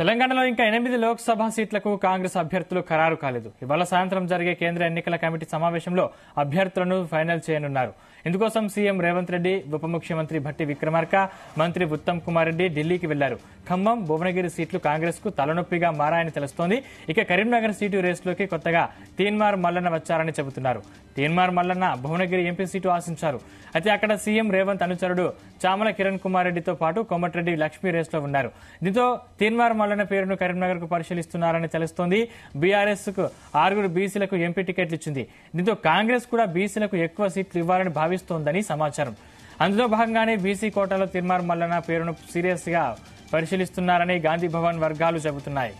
తెలంగాణలో ఇంకా ఎనిమిది లోక్సభ సీట్లకు కాంగ్రెస్ అభ్యర్థులు ఖరారు కాలేదు. ఇవాళ సాయంత్రం జరిగే కేంద్ర ఎన్నికల కమిటీ సమావేశంలో అభ్యర్థులను ఫైనల్ చేయనున్నారు. ఇందుకోసం సీఎం రేవంత్ రెడ్డి ఉప ముఖ్యమంత్రి భట్టి విక్రమార్క మంత్రి ఉత్తమ్ కుమార్ రెడ్డి ఢిల్లీకి వెళ్ళారు. ఖమ్మం భువనగిరి సీట్లు కాంగ్రెస్కు తలనొప్పిగా మారాయని తెలుస్తోంది. ఇక కరీంనగర్ సీటు రేసులోకి కొత్తగా తీన్మార్ మల్లన్న వచ్చారని చెబుతున్నారు. తీన్మార్ మల్లన్న భువనగిరి ఎంపీ సీటు ఆశించారు. అయితే అక్కడ సీఎం రేవంత్ అనుచరుడు చామల కిరణ్ కుమార్ రెడ్డితో పాటు కోమటిరెడ్డి లక్ష్మీ రేస్లో ఉన్నారు. దీంతో తీన్మార్ మల్లన్న పేరును కరీంనగర్కు పరిశీలిస్తున్నారని తెలుస్తోంది. బీఆర్ఎస్కు ఆరుగురు బీసీలకు ఎంపీ టికెట్లు ఇచ్చింది. దీంతో కాంగ్రెస్ కూడా బీసీలకు ఎక్కువ సీట్లు ఇవ్వాలని భావిస్తోందని సమాచారం. అందులో భాగంగానే బీసీ కోటాలో తిరుమార్ మల్లన్న పేరును సీరియస్గా పరిశీలిస్తున్నారని గాంధీ భవన్ వర్గాలు చెబుతున్నాయి.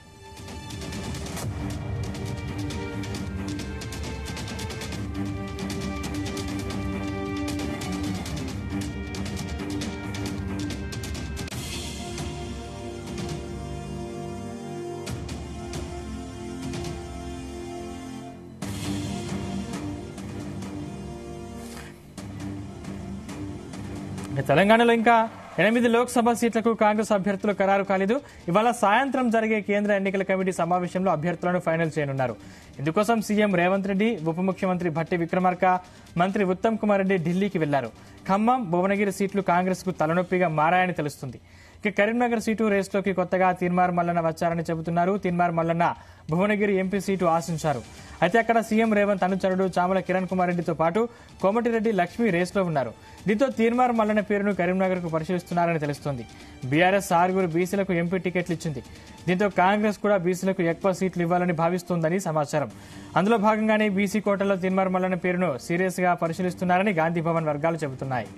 తెలంగాణలో ఇంకా ఎనిమిది లోక్సభ సీట్లకు కాంగ్రెస్ అభ్యర్థులు ఖరారు కాలేదు. ఇవాళ సాయంత్రం జరిగే కేంద్ర ఎన్నికల కమిటీ సమావేశంలో అభ్యర్థులను ఫైనల్ చేయనున్నారు. ఇందుకోసం సీఎం రేవంత్ రెడ్డి ఉప ముఖ్యమంత్రి భట్టి విక్రమార్క మంత్రి ఉత్తమ్ కుమార్ రెడ్డి ఢిల్లీకి వెళ్ళారు. ఖమ్మం భువనగిరి సీట్లు కాంగ్రెస్కు తలనొప్పిగా మారాయని తెలుస్తుంది. ఇక కరీంనగర్ సీటు రేసులోకి కొత్తగా తీన్మార్ మల్లన్న వచ్చారని చెబుతున్నారు. తీన్మార్ మల్లన్న భువనగిరి ఎంపీ సీటు ఆశించారు. అయితే అక్కడ సీఎం రేవంత్ అనుచరుడు చామల కిరణ్ కుమార్ రెడ్డితో పాటు కోమటిరెడ్డి లక్ష్మి రేస్లో ఉన్నారు. దీంతో తీన్మార్ మల్లన్న పేరును కరీంనగర్కు పరిశీలిస్తున్నారని తెలుస్తోంది. బీఆర్ఎస్ ఆరుగురు బీసీలకు ఎంపీ టికెట్లు ఇచ్చింది. దీంతో కాంగ్రెస్ కూడా బీసీలకు ఎక్కువ సీట్లు ఇవ్వాలని భావిస్తోందని సమాచారం. అందులో భాగంగానే బీసీ కోటలో తీన్మార్ మల్లన్న పేరును సీరియస్గా పరిశీలిస్తున్నారని గాంధీ భవన్ వర్గాలు చెబుతున్నాయి.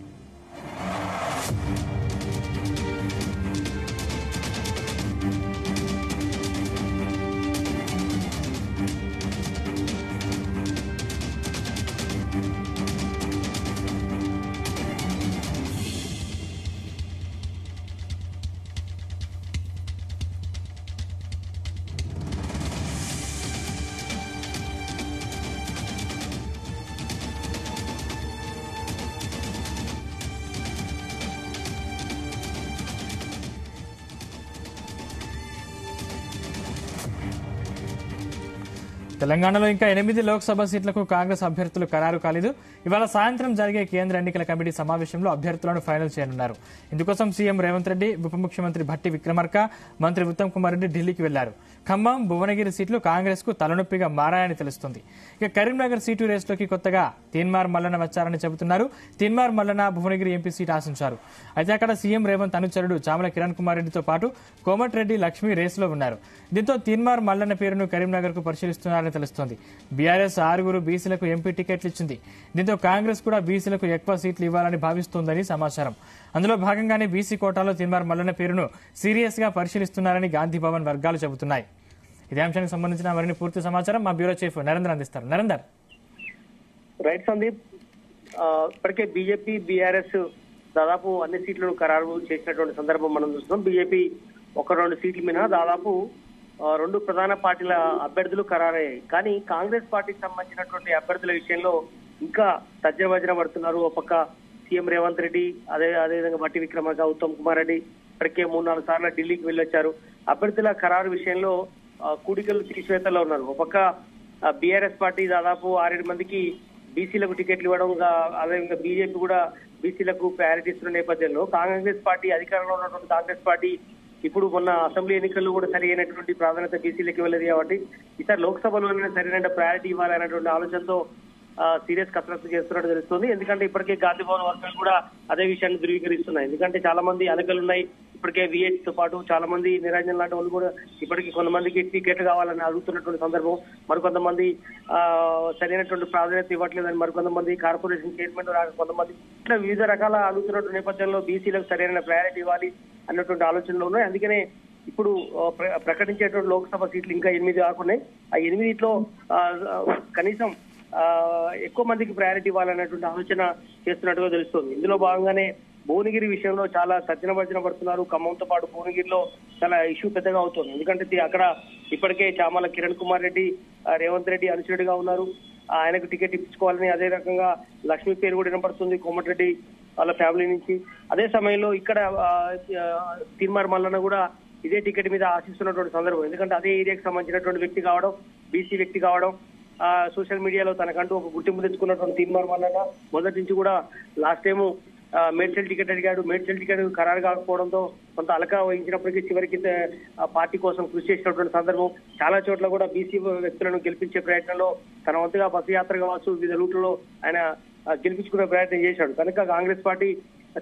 తెలంగాణలో ఇంకా ఎనిమిది లోక్సభ సీట్లకు కాంగ్రెస్ అభ్యర్థులు ఖరారు కాలేదు. ఇవాళ సాయంత్రం జరిగే కేంద్ర ఎన్నికల కమిటీ సమావేశంలో అభ్యర్థులను ఫైనల్ చేయనున్నారు. ఇందుకోసం సీఎం రేవంత్ రెడ్డి ఉప ముఖ్యమంత్రి భట్టి విక్రమార్క మంత్రి ఉత్తమ్ కుమార్ రెడ్డి ఢిల్లీకి వెళ్ళారు. ఖమ్మం భువనగిరి సీట్లు కాంగ్రెస్కు తలనొప్పిగా మారాయని తెలుస్తుంది. ఇక కరీంనగర్ సీటు రేసులోకి కొత్తగా తీన్మార్ మల్లన వచ్చారని చెబుతున్నారు. తీన్మార్ మల్లన భువనగిరి ఎంపీ సీట్ ఆశించారు. అయితే అక్కడ సీఎం రేవంత్ అనుచరుడు చామల కిరణ్ కుమార్ రెడ్డితో పాటు కోమటిరెడ్డి లక్ష్మి రేసులో ఉన్నారు. దీంతో తీన్మార్ మల్లన్న పేరును కరీంనగర్కు పరిశీలిస్తున్నారని తెలుస్తోంది. బీఆర్ఎస్ ఆరుగురు బీసీలకు ఎంపీ టికెట్లు ఇచ్చింది. దీంతో కాంగ్రెస్ కూడా బీసీలకు ఎక్కువ సీట్లు ఇవ్వాలని భావిస్తోందని సమాచారం. అందులో భాగంగానే బీసీ కోటాలో తిన్మార్ మల్లన్న పేరును సీరియస్గా పరిశీలిస్తున్నారని గాంధీ భవన్ వర్గాలు చెబుతున్నాయి. ఇదే అంశానికి సంబంధించిన మరిన్ని పూర్తి సమాచారం మా బ్యూరో చీఫ్ నరేందర్ అందిస్తారు. నరేందర్. రైట్ సందీప్. ఇప్పటికే బీజేపీ బీఆర్ఎస్ దాదాపు అన్ని సీట్లను ఖరారు చేసినటువంటి సందర్భం మనం చూస్తున్నాం. బీజేపీ ఒక రెండు సీట్ల మీద దాదాపు రెండు ప్రధాన పార్టీల అభ్యర్థులు ఖరారయ్యాయి. కానీ కాంగ్రెస్ పార్టీకి సంబంధించినటువంటి అభ్యర్థుల విషయంలో ఇంకా తజ్జవజన పడుతున్నారు. ఒక పక్క సీఎం రేవంత్ రెడ్డి అదే అదేవిధంగా బట్టి విక్రమార్క ఉత్తమ్ కుమార్ రెడ్డి ఇప్పటికే మూడు నాలుగు సార్లు ఢిల్లీకి వెళ్ళొచ్చారు. అభ్యర్థుల ఖరారు విషయంలో కూడికలు తీసివేతలో ఉన్నారు. ఒక పక్క బీఆర్ఎస్ పార్టీ దాదాపు ఆరేడు మందికి బీసీలకు టికెట్లు ఇవ్వడం అదేవిధంగా బీజేపీ కూడా బీసీలకు ప్రయారిటీ ఇస్తున్న నేపథ్యంలో కాంగ్రెస్ పార్టీ అధికారంలో ఉన్నటువంటి కాంగ్రెస్ పార్టీ ఇప్పుడు మొన్న అసెంబ్లీ ఎన్నికల్లో కూడా సరి అయినటువంటి ప్రాధాన్యత బీసీలకు ఇవ్వలేదు కాబట్టి ఈసారి లోక్సభలోనే సరైన ప్రయారిటీ ఇవ్వాలనేటువంటి ఆలోచనతో సీరియస్ కసరత్తు చేస్తున్నట్టు తెలుస్తుంది. ఎందుకంటే ఇప్పటికే గాంధీ భవన్ వర్గాలు కూడా అదే విషయాన్ని ధృవీకరిస్తున్నాయి. ఎందుకంటే చాలా మంది అలకలు ఉన్నాయి ఇప్పటికే విహెచ్తో పాటు చాలా మంది నిరంజన్ లాంటి వాళ్ళు కూడా ఇప్పటికీ కొంతమందికి టికెట్ కావాలని అడుగుతున్నటువంటి సందర్భం. మరికొంతమంది సరైనటువంటి ప్రాధాన్యత ఇవ్వట్లేదని మరికొంతమంది కార్పొరేషన్ చైర్మన్ కొంతమంది ఇట్లా వివిధ రకాల అడుగుతున్నటువంటి నేపథ్యంలో బీసీలకు సరైన ప్రయారిటీ ఇవ్వాలి. అన్నటువంటి ఆలోచనలు ఉన్నాయి. అందుకనే ఇప్పుడు ప్ర- ప్రకటించేటువంటి లోక్సభ సీట్లు ఇంకా ఎనిమిది కాకున్నాయి ఆ ఎనిమిదిట్లో కనీసం ఎక్కువ మందికి ప్రయారిటీ ఇవ్వాలన్నటువంటి ఆలోచన చేస్తున్నట్టుగా తెలుస్తుంది. ఇందులో భాగంగానే భువనగిరి విషయంలో చాలా తర్జన పడుతున్నారు. ఖమ్మంతో పాటు భువనగిరిలో చాలా ఇష్యూ పెద్దగా అవుతుంది. ఎందుకంటే అక్కడ ఇప్పటికే చామల కిరణ్ కుమార్ రెడ్డి రేవంత్ రెడ్డి అనుచరుడిగా ఉన్నారు. ఆయనకు టికెట్ ఇప్పించుకోవాలని అదే రకంగా లక్ష్మీ పేరు కూడా వినపడుతుంది. కోమటిరెడ్డి వాళ్ళ ఫ్యామిలీ నుంచి. అదే సమయంలో ఇక్కడ తీర్మార్ మల్లన్న కూడా ఇదే టికెట్ మీద ఆశిస్తున్నటువంటి సందర్భం. ఎందుకంటే అదే ఏరియాకి సంబంధించినటువంటి వ్యక్తి కావడం బీసీ వ్యక్తి కావడం సోషల్ మీడియాలో తనకంటూ ఒక గుర్తింపు తెచ్చుకున్నటువంటి తీర్మార్ మల్లన్న మొదటి నుంచి కూడా లాస్ట్ టైం మేడ్చల్ టికెట్ అడిగాడు. మేడ్చల్ టికెట్ ఖరారు కాకపోవడంతో కొంత అలక వహించినప్పటికీ చివరికి పార్టీ కోసం కృషి చేసినటువంటి సందర్భం. చాలా చోట్ల కూడా బీసీ వ్యక్తులను గెలిపించే ప్రయత్నంలో తన వంతుగా బస్సు యాత్ర కావచ్చు వివిధ రూట్లలో ఆయన గెలిపించుకునే ప్రయత్నం చేశాడు. కనుక కాంగ్రెస్ పార్టీ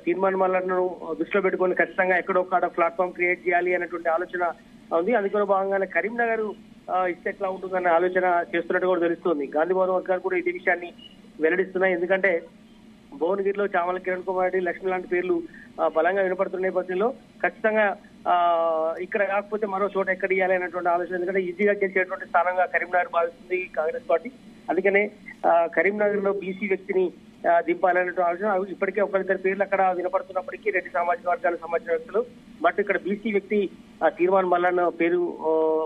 తీర్మాన్ మల్లను దృష్టిలో పెట్టుకొని ఖచ్చితంగా ఎక్కడో కాడ ప్లాట్ఫామ్ క్రియేట్ చేయాలి అనేటువంటి ఆలోచన ఉంది. అందులో భాగంగానే కరీంనగర్ ఇస్తే ఎట్లా ఉంటుందన్న ఆలోచన చేస్తున్నట్టు కూడా తెలుస్తుంది. గాంధీ భవన్ వర్గాలు కూడా ఇదే విషయాన్ని వెల్లడిస్తున్నాయి. ఎందుకంటే భువనగిరిలో చామల కిరణ్ కుమార్ రెడ్డి లక్ష్మి లాంటి పేర్లు బలంగా వినపడుతున్న నేపథ్యంలో ఖచ్చితంగా ఇక్కడ కాకపోతే మరో చోట ఎక్కడ ఇవ్వాలి అనేటువంటి ఆలోచన. ఎందుకంటే ఈజీగా గెలిచేటువంటి స్థానంగా కరీంనగర్ భావిస్తుంది కాంగ్రెస్ పార్టీ. అందుకనే ఆ, కరీంనగర్లో బీసీ వ్యక్తిని దింపాలనే ఆలోచన ఇప్పటికే ఒకరిద్దరు పేర్లు అక్కడ వినపడుతున్నప్పటికీ రెండు సామాజిక వర్గాలకు సంబంధించిన వ్యక్తులు బట్ ఇక్కడ బీసీ వ్యక్తి తీర్మాన్ మల్లన్న పేరు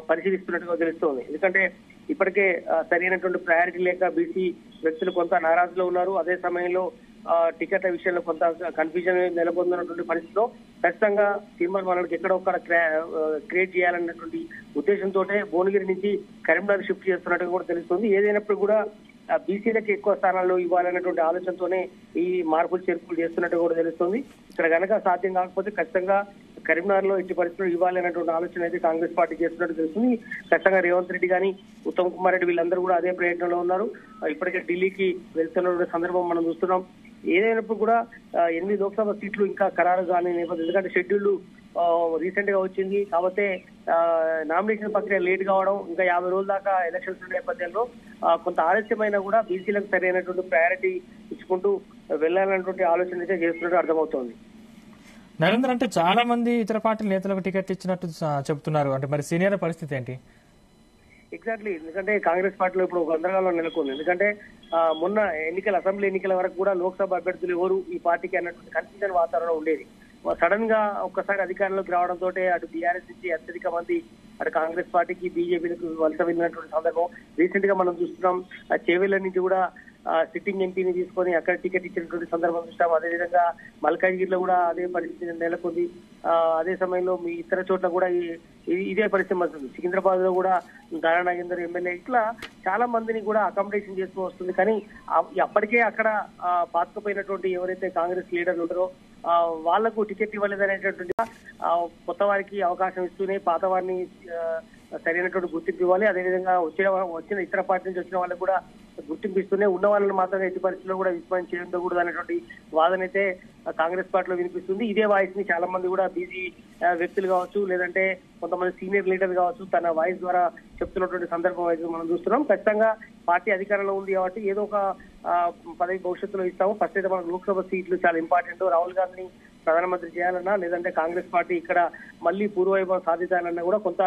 పరిశీలిస్తున్నట్టుగా తెలుస్తోంది. ఎందుకంటే ఇప్పటికే సరైనటువంటి ప్రయారిటీ లేక బీసీ వ్యక్తులు కొంత నారాజులో ఉన్నారు. అదే సమయంలో ఆ, టికెట్ల విషయంలో కొంత కన్ఫ్యూజన్ నెలకొందినటువంటి పరిస్థితిలో ఖచ్చితంగా తీర్మానం వాళ్ళకి ఎక్కడ ఒక్కడ క్రియేట్ చేయాలన్నటువంటి ఉద్దేశంతో భువనగిరి నుంచి కరీంనగర్ షిఫ్ట్ చేస్తున్నట్టుగా కూడా తెలుస్తుంది. ఏదైనప్పుడు కూడా బీసీలకు ఎక్కువ స్థానాల్లో ఇవ్వాలన్నటువంటి ఆలోచనతోనే ఈ మార్పులు చేర్పులు చేస్తున్నట్టు కూడా తెలుస్తుంది. ఇక్కడ కనుక సాధ్యం కాకపోతే ఖచ్చితంగా కరీంనగర్లో ఎట్టి పరిస్థితులు ఇవ్వాలి అన్నటువంటి ఆలోచన అయితే కాంగ్రెస్ పార్టీ చేస్తున్నట్టు తెలుస్తుంది. ఖచ్చితంగా రేవంత్ రెడ్డి కానీ ఉత్తమ్ కుమార్ రెడ్డి వీళ్ళందరూ కూడా అదే ప్రయత్నంలో ఉన్నారు. ఇప్పటికే ఢిల్లీకి వెళ్తున్న సందర్భం మనం చూస్తున్నాం. ఏదైనప్పుడు కూడా ఎనిమిది లోక్సభ సీట్లు ఇంకా ఖరారు కాని నేపథ్యం. ఎందుకంటే షెడ్యూల్ రీసెంట్గా వచ్చింది. కాకపోతే నామినేషన్ ప్రక్రియ లేట్ కావడం ఇంకా యాభై రోజుల దాకా ఎలక్షన్స్ ఉన్న నేపథ్యంలో కొంత ఆలస్యమైనా కూడా బీసీలకు సరైనటువంటి ప్రయారిటీ ఇచ్చుకుంటూ వెళ్ళాలన్నటువంటి ఆలోచన అయితే చేస్తున్నట్టు అర్థమవుతోంది. నరేంద్ర అంటే చాలా మంది ఇతర పార్టీల నేతలకు టికెట్ ఇచ్చినట్టు చెప్తున్నారు అంటే మరి సీనియర్ పరిస్థితి ఏంటి? ఎగ్జాక్ట్లీ ఎందుకంటే కాంగ్రెస్ పార్టీలో ఇప్పుడు గందరగోళం నెలకొంది. ఎందుకంటే మొన్న ఎన్నికల అసెంబ్లీ ఎన్నికల వరకు కూడా లోక్సభ అభ్యర్థులు ఎవరు ఈ పార్టీకి అన్నటువంటి కన్ఫ్యూజన్ వాతావరణం ఉండేది. సడన్గా ఒక్కసారి అధికారంలోకి రావడంతో అటు బీఆర్ఎస్ నుంచి అత్యధిక మంది అటు కాంగ్రెస్ పార్టీకి బీజేపీకి వలస వెళ్ళినటువంటి సందర్భం. రీసెంట్గా మనం చూస్తున్నాం ఆ నుంచి కూడా సిట్టింగ్ ఎంపీని తీసుకొని అక్కడ టికెట్ ఇచ్చినటువంటి సందర్భం చూస్తాం అదేవిధంగా మల్కాజ్గిరిలో కూడా అదే పరిస్థితి నెలకొంది. అదే సమయంలో మీ ఇతర చోట్ల కూడా ఇదే పరిస్థితి వస్తుంది సికింద్రాబాద్లో కూడా దారా నాగేందర్ ఎమ్మెల్యే ఇట్లా చాలా మందిని కూడా అకామిడేషన్ చేస్తూ వస్తుంది. కానీ అప్పటికే అక్కడ పాతకపోయినటువంటి పాతుకుపోయినటువంటి ఎవరైతే కాంగ్రెస్ లీడర్లు ఉంటారో వాళ్ళకు టికెట్ ఇవ్వలేదనేటటువంటి ఆ, కొత్త వారికి అవకాశం ఇస్తూనే పాత వారిని సరైనటువంటి గుర్తింపు ఇవ్వాలి. అదేవిధంగా వచ్చిన వచ్చిన ఇతర పార్టీ నుంచి వచ్చిన వాళ్ళకు కూడా గుర్తింపు ఇస్తూనే ఉన్న వాళ్ళని మాత్రం ఎట్టి పరిస్థితుల్లో కూడా విస్మయం చేయకూడదు అనేటువంటి వాదన అయితే కాంగ్రెస్ పార్టీలో వినిపిస్తుంది. ఇదే వాయిస్ని చాలా మంది కూడా బీజీ వ్యక్తులు కావచ్చు లేదంటే కొంతమంది సీనియర్ లీడర్ కావచ్చు తన వాయిస్ ద్వారా చెప్తున్నటువంటి సందర్భం అయితే మనం చూస్తున్నాం. ఖచ్చితంగా పార్టీ అధికారంలో ఉంది కాబట్టి ఏదో ఒక పదవి భవిష్యత్తులో ఇస్తాము. ఫస్ట్ అయితే మనకు లోక్సభ సీట్లు చాలా ఇంపార్టెంట్. రాహుల్ గాంధీని ప్రధానమంత్రి చేయాలన్నా లేదంటే కాంగ్రెస్ పార్టీ ఇక్కడ మళ్ళీ పూర్వవైభవం సాధించాలన్నా కూడా కొంత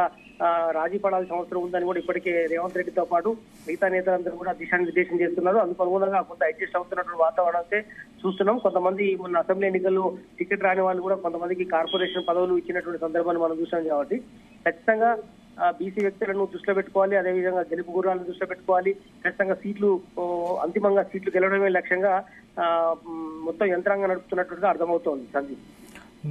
రాజీ పడాల్సిన అవసరం ఉందని కూడా ఇప్పటికే రేవంత్ రెడ్డితో పాటు మిగతా నేతలందరూ కూడా దిశానిర్దేశం చేస్తున్నారు. అందుకు అనుగుణంగా కొంత అడ్జస్ట్ అవుతున్నటువంటి వాతావరణం అయితే చూస్తున్నాం. కొంతమంది మొన్న అసెంబ్లీ ఎన్నికల్లో టికెట్ రాని వాళ్ళు కూడా కొంతమందికి కార్పొరేషన్ పదవులు ఇచ్చినటువంటి సందర్భాన్ని మనం చూసాం కాబట్టి ఖచ్చితంగా బీసీ వ్యక్తులను దృష్టిలో పెట్టుకోవాలి. అదేవిధంగా గెలుపు గుర్రాలను దృష్టిలో పెట్టుకోవాలి. ఖచ్చితంగా సీట్లు అంతిమంగా సీట్లు గెలవడమే లక్ష్యంగా మొత్తం యంత్రాంగం నడుపుతున్నట్టుగా అర్థమవుతోంది సందీప్.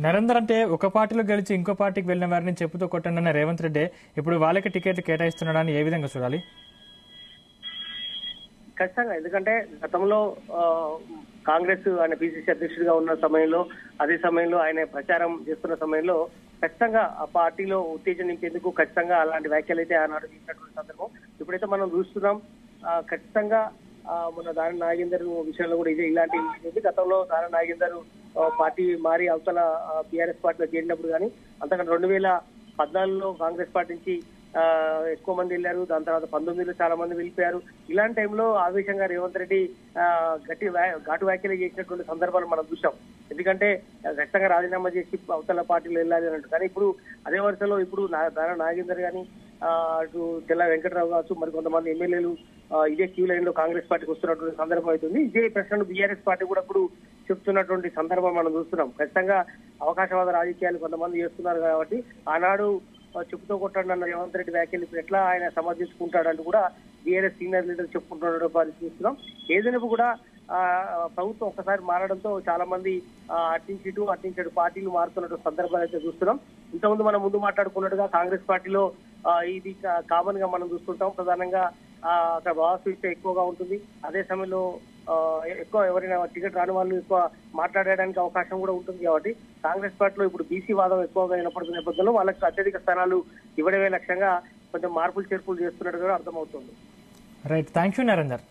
నరేందర్ అంటే ఒక పార్టీలో గెలిచి ఇంకో పార్టీకి వెళ్ళిన వారిని చెప్పుతూ కొట్టండి రేవంత్ రెడ్డి ఇప్పుడు వాళ్ళకి టికెట్లు కేటాయిస్తున్నాడని ఏ విధంగా చూడాలి? ఖచ్చితంగా. ఎందుకంటే గతంలో కాంగ్రెస్ ఆయన పిసిసి అధ్యక్షుడిగా ఉన్న సమయంలో అదే సమయంలో ఆయన ప్రచారం చేస్తున్న సమయంలో ఖచ్చితంగా ఆ పార్టీలో ఉత్తేజం నింపేందుకు ఖచ్చితంగా అలాంటి వ్యాఖ్యలు అయితే ఆనాడు చేసినటువంటి సందర్భం. ఇప్పుడైతే మనం చూస్తున్నాం ఖచ్చితంగా మన దాని నాగేందర్ విషయంలో కూడా ఇదే ఇలాంటి గతంలో దాని నాగేందర్ పార్టీ మారి అవతల బీఆర్ఎస్ పార్టీలో చేరినప్పుడు కానీ అంతకంటే రెండు వేల పద్నాలుగులో కాంగ్రెస్ పార్టీ నుంచి ఎక్కువ మంది వెళ్ళారు. దాని తర్వాత పంతొమ్మిదిలో చాలా మంది వెళ్ళిపోయారు. ఇలాంటి టైంలో ఆవేశంగా రేవంత్ రెడ్డి గట్టి వ్యా- ఘాటు వ్యాఖ్యలు చేసినటువంటి సందర్భాలు మనం చూసాం ఎందుకంటే ఖచ్చితంగా రాజీనామా చేసి అవతల పార్టీలో వెళ్ళాలి అన్నట్టు. కానీ ఇప్పుడు అదే వరుసలో ఇప్పుడు నా- దారా నాగేందర్ కానీ అటు తెల్ల వెంకటరావు కావచ్చు మరి కొంతమంది ఎమ్మెల్యేలు ఇదే క్యూ లైన్లో కాంగ్రెస్ పార్టీకి వస్తున్నటువంటి సందర్భం అవుతుంది. ఇదే ప్రశ్నలు బీఆర్ఎస్ పార్టీ కూడా ఇప్పుడు చెప్తున్నటువంటి సందర్భం మనం చూస్తున్నాం. ఖచ్చితంగా అవకాశవాద రాజకీయాలు కొంతమంది చేస్తున్నారు కాబట్టి ఆనాడు చెప్పుతో కొట్టండి అన్న రేవంత్ రెడ్డి వ్యాఖ్యలు ఎట్లా ఆయన సమర్థించుకుంటాడంటూ కూడా బీఆర్ఎస్ సీనియర్ లీడర్ చెప్పుకుంటున్నాడు పరిశీలిస్తున్నాం ఏదైనా కూడా ప్రభుత్వం ఒక్కసారి మారడంతో చాలా మంది ఆ, అట్నుంచి ఇటు అట్నుంచి ఇటు పార్టీలు మారుతున్నట్టు సందర్భాలు అయితే చూస్తున్నాం. ఇంతకుముందు మనం ముందు మాట్లాడుకున్నట్టుగా కాంగ్రెస్ పార్టీలో ఇది కామన్గా మనం చూస్తుంటాం. ప్రధానంగా అక్కడ వాసు ఎక్కువగా ఉంటుంది. అదే సమయంలో ఎక్కువ ఎవరైనా టికెట్ రాని వాళ్ళు ఎక్కువ మాట్లాడడానికి అవకాశం కూడా ఉంటుంది కాబట్టి కాంగ్రెస్ పార్టీలో ఇప్పుడు బీసీ వాదం ఎక్కువగా వినపడుతున్న నేపథ్యంలో వాళ్ళకి అత్యధిక స్థానాలు ఇవ్వడమే లక్ష్యంగా కొంచెం మార్పులు చేర్పులు చేస్తున్నట్టుగా అర్థమవుతుంది. Right thank you Narender